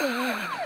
Ugh.